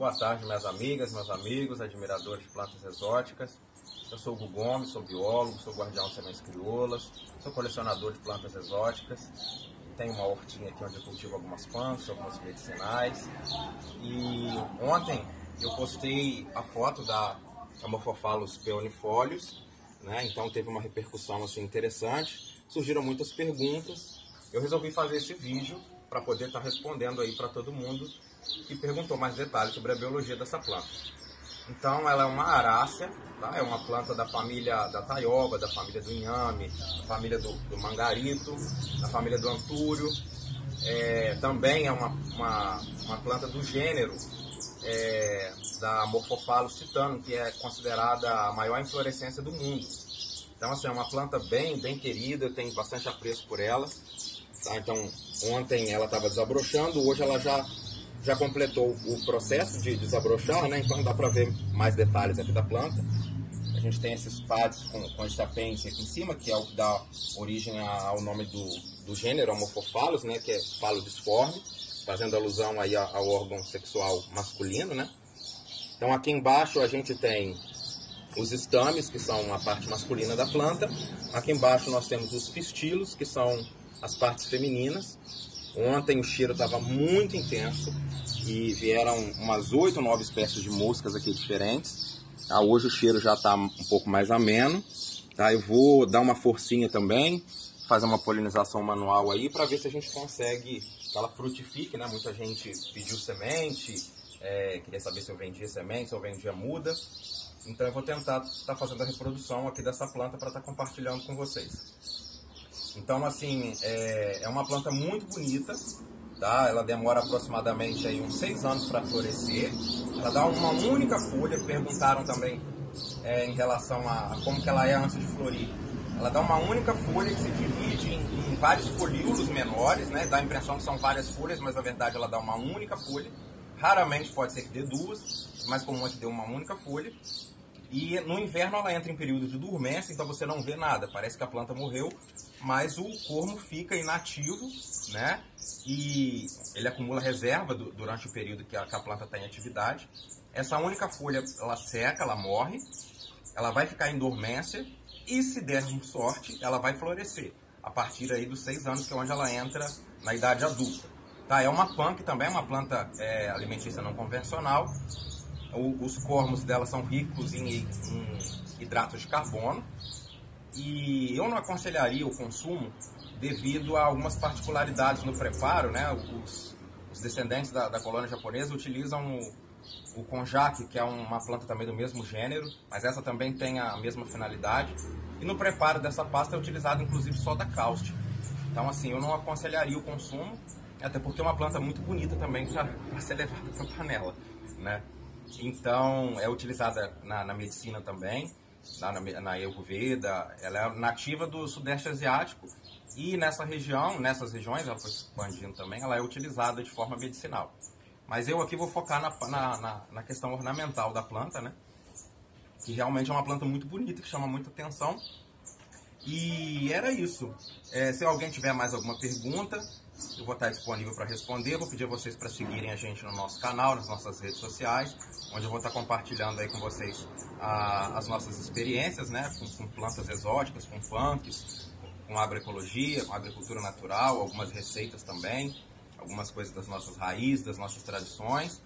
Boa tarde, minhas amigas, meus amigos, admiradores de plantas exóticas. Eu sou o Hugo Gomes, sou biólogo, sou guardião de sementes crioulas, sou colecionador de plantas exóticas. Tenho uma hortinha aqui onde eu cultivo algumas plantas, algumas medicinais. E ontem eu postei a foto da Amorphophallus peonifolius, né? Então teve uma repercussão assim interessante. Surgiram muitas perguntas. Eu resolvi fazer esse vídeo para poder estar tá respondendo aí para todo mundo que perguntou mais detalhes sobre a biologia dessa planta. Então, ela é uma arácea, tá? é uma planta da família da taioba, da família do inhame, da família do, do mangarito, da família do antúrio. É, também é uma, uma, uma, planta do gênero é, da Morphophallus titano, que é considerada a maior inflorescência do mundo. Então, assim, é uma planta bem, bem querida, eu tenho bastante apreço por ela. Tá? Então, ontem ela estava desabrochando, hoje ela já já completou o processo de desabrochar, né? Então dá para ver mais detalhes aqui da planta. A gente tem esses pads com, com esse apêndice aqui em cima, que é o que dá origem ao nome do, do gênero Homophophallus, né? Que é falo disforme, fazendo alusão aí ao órgão sexual masculino, né? Então aqui embaixo a gente tem os estames, que são a parte masculina da planta. Aqui embaixo nós temos os pistilos, que são as partes femininas. Ontem o cheiro estava muito intenso e vieram umas oito ou nove espécies de moscas aqui diferentes. Tá? Hoje o cheiro já está um pouco mais ameno. Tá? Eu vou dar uma forcinha também, fazer uma polinização manual aí para ver se a gente consegue que ela frutifique. Né? Muita gente pediu semente, é, queria saber se eu vendia semente, se eu vendia muda. Então eu vou tentar estar tá fazendo a reprodução aqui dessa planta para estar tá compartilhando com vocês. Então, assim, é, é uma planta muito bonita, tá? Ela demora aproximadamente aí uns seis anos para florescer. Ela dá uma única folha. Perguntaram também é, em relação a, como que ela é antes de florir. Ela dá uma única folha que se divide em, em, vários folíolos menores, né? Dá a impressão que são várias folhas, mas na verdade ela dá uma única folha. Raramente pode ser que dê duas, mais comum é que dê uma única folha. E no inverno ela entra em período de dormência, então você não vê nada, parece que a planta morreu, mas o cormo fica inativo, né? E ele acumula reserva do, durante o período que a, que a planta está em atividade. Essa única folha, ela seca, ela morre, ela vai ficar em dormência e se der sorte, ela vai florescer a partir aí dos seis anos, que é onde ela entra na idade adulta. Tá, é uma punk também, é uma planta é, alimentícia não convencional. O, os cormos dela são ricos em, em hidratos de carbono, e eu não aconselharia o consumo devido a algumas particularidades no preparo, né? Os, os descendentes da, da, colônia japonesa utilizam o, o konjac, que é uma planta também do mesmo gênero, mas essa também tem a mesma finalidade. E no preparo dessa pasta é utilizado inclusive soda cáustica. Então, assim, eu não aconselharia o consumo, até porque é uma planta muito bonita também para ser levada para panela, né? Então, é utilizada na, na medicina também na, na Ayurveda, ela é nativa do Sudeste Asiático e nessa região, nessas regiões, ela foi expandindo também, ela é utilizada de forma medicinal. Mas eu aqui vou focar na, na, na, questão ornamental da planta, né? Que realmente é uma planta muito bonita, que chama muita atenção. E era isso. É, se alguém tiver mais alguma pergunta, eu vou estar disponível para responder. Vou pedir a vocês para seguirem a gente no nosso canal, nas nossas redes sociais, onde eu vou estar compartilhando aí com vocês as nossas experiências, né, com, com, plantas exóticas, com punks, com agroecologia, com agricultura natural, algumas receitas também, algumas coisas das nossas raízes, das nossas tradições.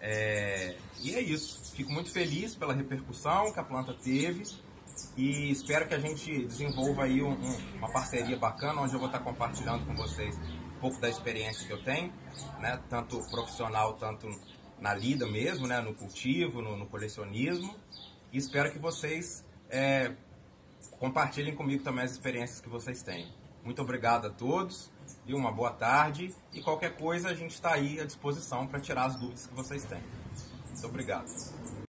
É, e é isso. Fico muito feliz pela repercussão que a planta teve e espero que a gente desenvolva aí um, um, uma parceria bacana, onde eu vou estar compartilhando com vocês pouco da experiência que eu tenho, né, tanto profissional, tanto na lida mesmo, né, no cultivo, no, no colecionismo. E espero que vocês é, compartilhem comigo também as experiências que vocês têm. Muito obrigado a todos e uma boa tarde. E qualquer coisa a gente está aí à disposição para tirar as dúvidas que vocês têm. Muito obrigado.